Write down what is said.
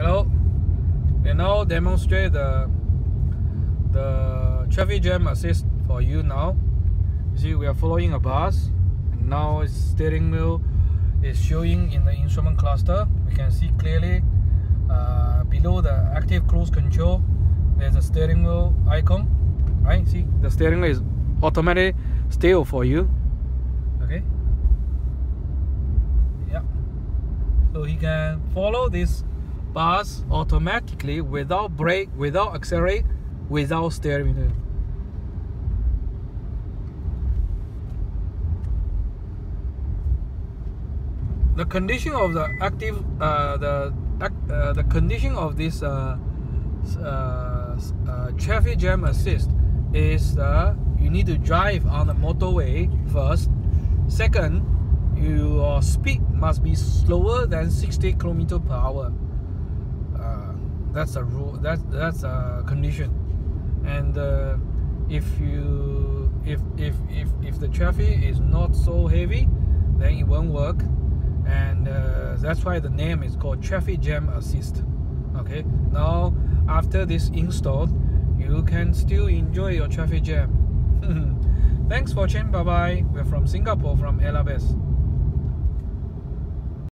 Hello. We now demonstrate the the traffic jam assist for you now. You see, we are following a bus. And now its steering wheel is showing in the instrument cluster. We can see clearly uh, below the active cruise control. There's a steering wheel icon. Right? See, the steering wheel is automatic still for you. Okay. Yeah. So he can follow this bus automatically without brake, without accelerate, without steering wheel. The condition of the active, uh, the uh, the condition of this uh, uh, uh, traffic jam assist is uh, you need to drive on the motorway first. Second, your speed must be slower than 60 kilometer per hour that's a rule that's that's a condition. And uh, if you if if if if the traffic is not so heavy then it won't work. And uh, that's why the name is called traffic jam assist. Okay? Now after this installed you can still enjoy your traffic jam. Thanks for watching. Bye bye we're from singapore from EleBest